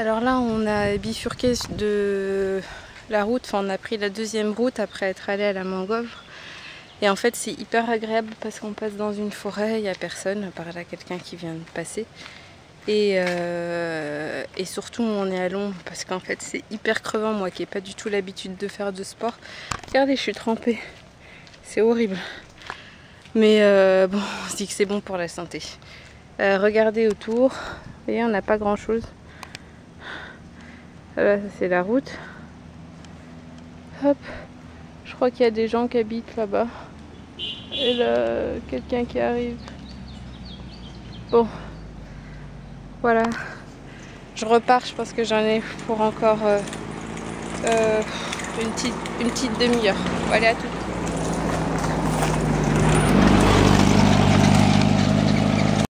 Alors là, on a bifurqué de la route, enfin on a pris la deuxième route après être allé à la mangrove. Et en fait, c'est hyper agréable parce qu'on passe dans une forêt, il n'y a personne, à part là quelqu'un qui vient de passer. Et, euh, et surtout, on est à l'ombre parce qu'en fait, c'est hyper crevant. Moi qui n'ai pas du tout l'habitude de faire de sport. Regardez, je suis trempée. C'est horrible. Mais euh, bon, on se dit que c'est bon pour la santé. Euh, regardez autour. Vous voyez, on n'a pas grand chose. Là, ça c'est la route. Hop. Je crois qu'il y a des gens qui habitent là-bas. Et là, quelqu'un qui arrive. Bon. Voilà. Je repars, je pense que j'en ai pour encore euh, euh, une petite, une petite demi-heure. Allez, à tout.